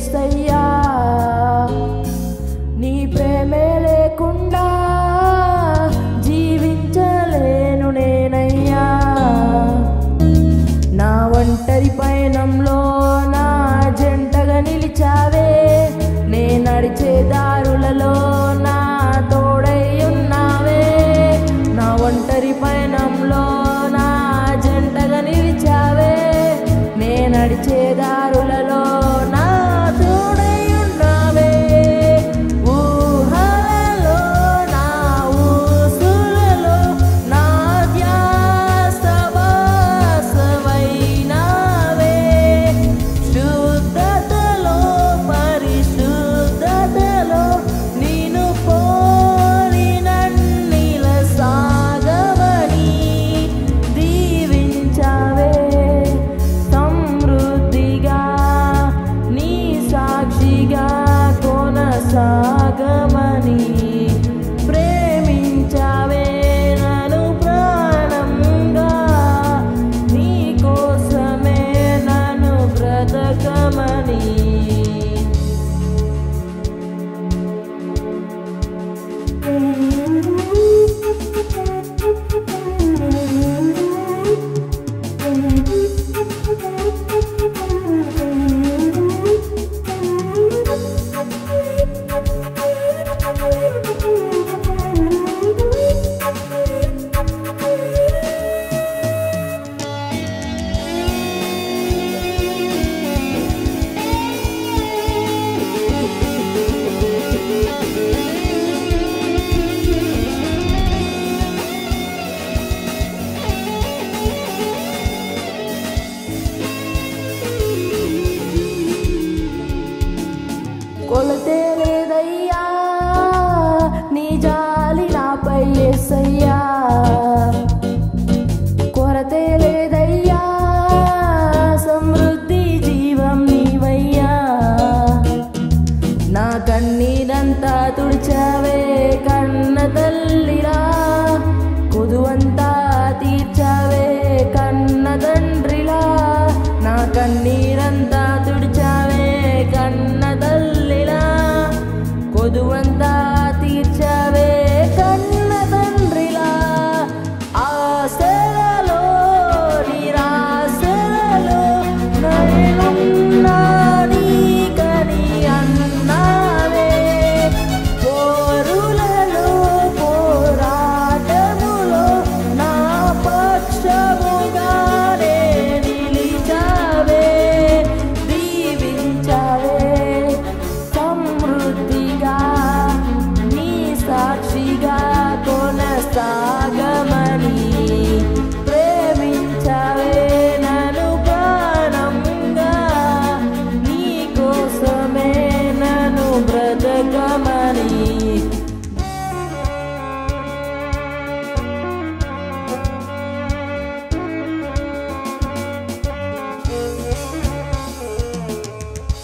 gostaria é apa yang sayang